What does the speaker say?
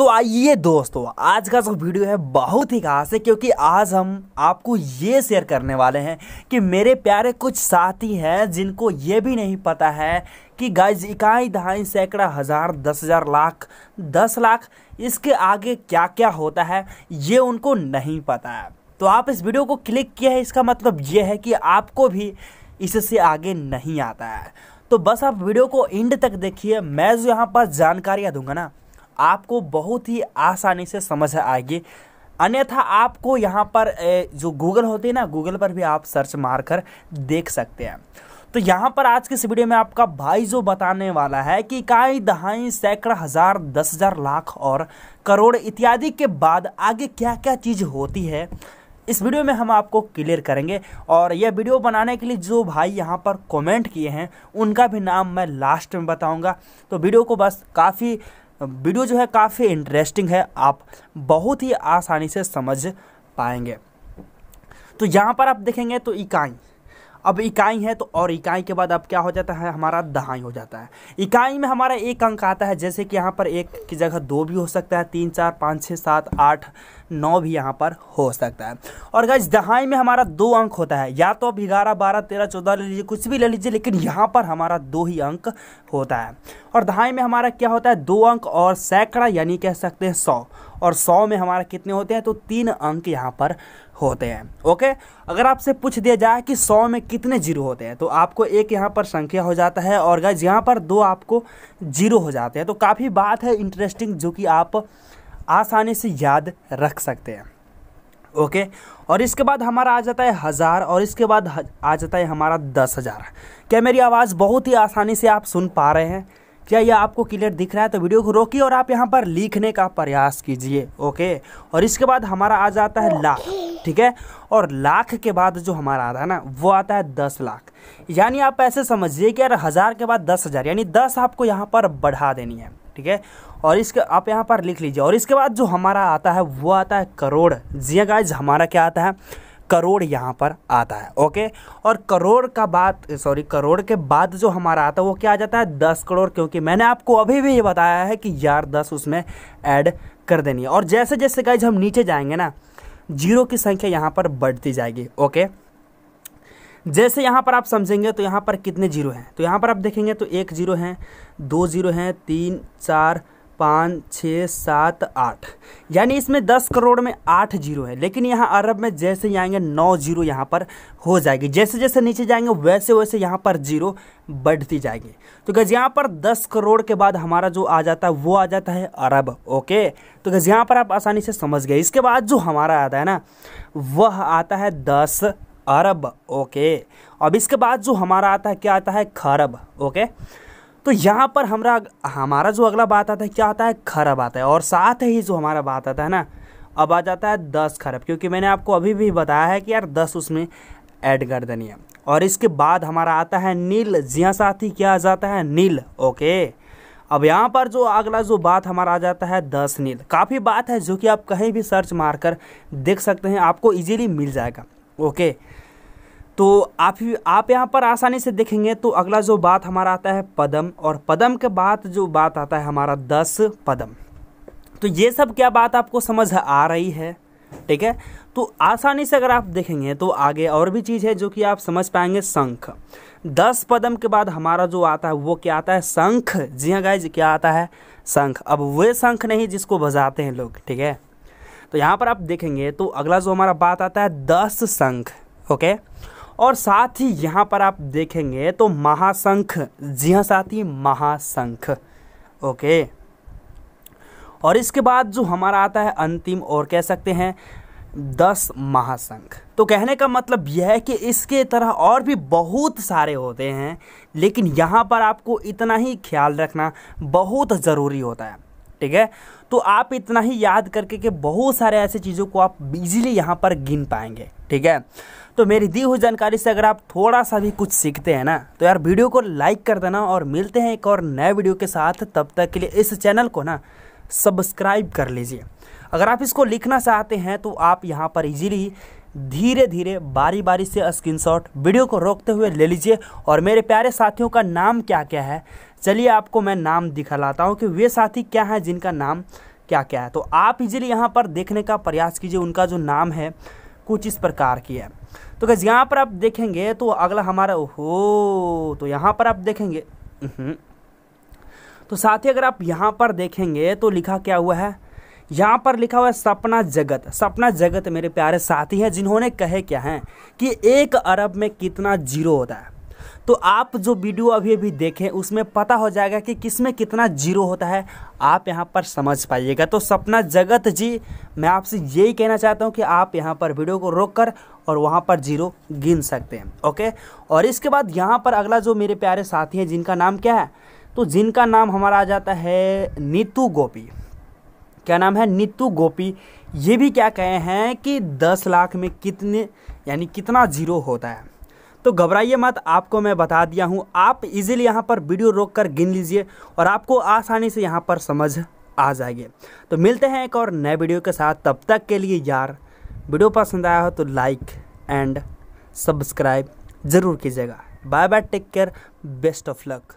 तो आइए दोस्तों, आज का जो वीडियो है बहुत ही खास है, क्योंकि आज हम आपको ये शेयर करने वाले हैं कि मेरे प्यारे कुछ साथी हैं जिनको ये भी नहीं पता है कि गाइज़ इकाई दहाई सैकड़ा हज़ार, दस हज़ार लाख, दस लाख, इसके आगे क्या क्या होता है, ये उनको नहीं पता है। तो आप इस वीडियो को क्लिक किया है, इसका मतलब ये है कि आपको भी इससे आगे नहीं आता है। तो बस आप वीडियो को एंड तक देखिए, मैं जो यहाँ पर जानकारियाँ दूँगा ना आपको बहुत ही आसानी से समझ आएगी। अन्यथा आपको यहाँ पर जो गूगल होती है ना गूगल पर भी आप सर्च मार कर देख सकते हैं। तो यहाँ पर आज के इस वीडियो में आपका भाई जो बताने वाला है कि इकाई दहाई सैकड़ा हज़ार, दस हज़ार, लाख और करोड़ इत्यादि के बाद आगे क्या क्या चीज़ होती है, इस वीडियो में हम आपको क्लियर करेंगे। और यह वीडियो बनाने के लिए जो भाई यहाँ पर कमेंट किए हैं, उनका भी नाम मैं लास्ट में बताऊँगा। तो वीडियो को बस काफ़ी वीडियो जो है काफ़ी इंटरेस्टिंग है, आप बहुत ही आसानी से समझ पाएँगे। तो यहाँ पर आप देखेंगे तो इकाई। अब इकाई है तो और इकाई के बाद अब क्या हो जाता है? हमारा दहाई हो जाता है। इकाई में हमारा एक अंक आता है, जैसे कि यहाँ पर एक की जगह दो भी हो सकता है, तीन, चार, पाँच छः सात, आठ, नौ भी यहाँ पर हो सकता है। और गज दहाई में हमारा दो अंक होता है। या तो अब ग्यारह, बारह, तेरह, चौदह ले लीजिए, कुछ भी ले लीजिए, लेकिन यहाँ पर हमारा दो ही अंक होता है। और दहाई में हमारा क्या होता है? दो अंक और सैकड़ा, यानी कह सकते हैं सौ। और सौ में हमारा कितने होते हैं? तो तीन अंक यहाँ पर होते हैं। ओके? अगर आपसे पूछ दिया जाए कि सौ में कितने ज़ीरो होते हैं तो आपको एक यहाँ पर संख्या हो जाता है और गज यहाँ पर दो आपको ज़ीरो हो जाते हैं। तो काफ़ी बात है इंटरेस्टिंग जो कि आप आसानी से याद रख सकते हैं। ओके? और इसके बाद हमारा आ जाता है हज़ार और इसके बाद आ जाता है हमारा दस हज़ार। क्या मेरी आवाज़ बहुत ही आसानी से आप सुन पा रहे हैं? क्या यह आपको क्लियर दिख रहा है तो वीडियो को रोकिए और आप यहाँ पर लिखने का प्रयास कीजिए, ओके? और इसके बाद हमारा आ जाता है लाख, ठीक है? और लाख के बाद जो हमारा आता है ना, वो आता है दस लाख। यानी आप ऐसे समझिए कि यार हज़ार के बाद दस हज़ार, यानी दस आपको यहाँ पर बढ़ा देनी है, ठीक है? और इसके, आप यहाँ पर लिख लीजिए। और इसके बाद जो हमारा आता है, वो आता है करोड़। जी गाइज़ हमारा क्या आता है? करोड़ यहाँ पर आता है, ओके? और करोड़ का बात, सॉरी, करोड़ के बाद जो हमारा आता है, वो क्या आ जाता है? दस करोड़, क्योंकि मैंने आपको अभी भी ये बताया है कि यार दस उसमें ऐड कर देनी है। और जैसे जैसे गाइज़ हम नीचे जाएँगे ना, ज़ीरो की संख्या यहाँ पर बढ़ती जाएगी, ओके? जैसे यहाँ पर आप समझेंगे तो यहाँ पर कितने ज़ीरो हैं? तो यहाँ पर आप देखेंगे तो एक ज़ीरो हैं, दो ज़ीरो हैं, तीन, चार पाँच, छः, सात, आठ। यानी इसमें दस करोड़ में आठ ज़ीरो है। लेकिन यहाँ अरब में जैसे ही आएँगे, नौ ज़ीरो यहाँ पर हो जाएगी। जैसे जैसे नीचे जाएँगे, वैसे वैसे यहाँ पर ज़ीरो बढ़ती जाएगी। तो गज यहाँ पर दस करोड़ के बाद हमारा जो आ जाता है, वो आ जाता है अरब, ओके? तो गज यहाँ पर आप आसानी से समझ गए। इसके बाद जो हमारा आता है ना, वह आता है दस अरब, ओके? अब इसके बाद जो हमारा आता है, क्या आता है? खरब, ओके? तो यहाँ पर हमारा हमारा जो अगला बात आता है, क्या आता है? खरब आता है। और साथ ही जो हमारा बात आता है ना, अब आ जाता है दस खरब, क्योंकि मैंने आपको अभी भी बताया है कि यार दस उसमें ऐड कर देनी है। और इसके बाद हमारा आता है नील। जी हाँ साथी, क्या आ जाता है? नील। ओके। अब यहाँ पर जो अगला जो बात हमारा आ जाता है दस नील। काफ़ी बात है जो कि आप कहीं भी सर्च मारकर देख सकते हैं, आपको इजीली मिल जाएगा। ओके। तो आप आप यहाँ पर आसानी से देखेंगे तो अगला जो बात हमारा आता है पदम, और पदम के बाद जो बात आता है हमारा दस पदम। तो ये सब क्या बात आपको समझ आ रही है? ठीक है? तो आसानी से अगर आप देखेंगे तो आगे और भी चीज़ है जो कि आप समझ पाएँगे, शंख। दस पदम के बाद हमारा जो आता है, वो क्या आता है? शंख। जी हाँ गाइज़ क्या आता है? शंख। अब वे शंख नहीं जिसको बजाते हैं लोग, ठीक है? तो यहाँ पर आप देखेंगे तो अगला जो हमारा बात आता है, दस शंख, ओके? और साथ ही यहाँ पर आप देखेंगे तो महासंख, जी हाँ साथ महाशंख ओके। और इसके बाद जो हमारा आता है अंतिम और कह सकते हैं दस महाशंख तो कहने का मतलब यह है कि इसके तरह और भी बहुत सारे होते हैं, लेकिन यहाँ पर आपको इतना ही ख्याल रखना बहुत ज़रूरी होता है। ठीक है? तो आप इतना ही याद करके कि बहुत सारे ऐसे चीज़ों को आप इजीली यहाँ पर गिन पाएँगे, ठीक है? तो मेरी दी हुई जानकारी से अगर आप थोड़ा सा भी कुछ सीखते हैं ना तो यार वीडियो को लाइक कर देना और मिलते हैं एक और नए वीडियो के साथ। तब तक के लिए इस चैनल को ना सब्सक्राइब कर लीजिए। अगर आप इसको लिखना चाहते हैं तो आप यहाँ पर इजीली धीरे धीरे बारी बारी से स्क्रीनशॉट वीडियो को रोकते हुए ले लीजिए। और मेरे प्यारे साथियों का नाम क्या क्या है? चलिए आपको मैं नाम दिखा लाता हूँ कि वे साथी क्या हैं, जिनका नाम क्या क्या है। तो आप इजीली यहाँ पर देखने का प्रयास कीजिए, उनका जो नाम है, कुछ इस प्रकार की है। तो गैस यहाँ पर आप देखेंगे तो अगला हमारा हो तो यहाँ पर आप देखेंगे। तो साथ, अगर आप यहाँ पर देखेंगे तो लिखा क्या हुआ है? यहाँ पर लिखा हुआ है, सपना जगत। सपना जगत मेरे प्यारे साथी हैं, जिन्होंने कहे क्या हैं कि एक अरब में कितना ज़ीरो होता है। तो आप जो वीडियो अभी अभी देखें, उसमें पता हो जाएगा कि किसमें कितना ज़ीरो होता है। आप यहाँ पर समझ पाइएगा। तो सपना जगत जी, मैं आपसे यही कहना चाहता हूँ कि आप यहाँ पर वीडियो को रोक कर और वहाँ पर ज़ीरो गिन सकते हैं, ओके? और इसके बाद यहाँ पर अगला जो मेरे प्यारे साथी हैं, जिनका नाम क्या है? तो जिनका नाम हमारा आ जाता है नीतू गोपी। क्या नाम है? नीतू गोपी। ये भी क्या कहे हैं कि दस लाख में कितने, यानी कितना ज़ीरो होता है। तो घबराइए मत, आपको मैं बता दिया हूँ। आप इजीली यहाँ पर वीडियो रोक कर गिन लीजिए और आपको आसानी से यहाँ पर समझ आ जाएगी। तो मिलते हैं एक और नए वीडियो के साथ। तब तक के लिए यार, वीडियो पसंद आया हो तो लाइक एंड सब्सक्राइब ज़रूर कीजिएगा। Bye bye take care best of luck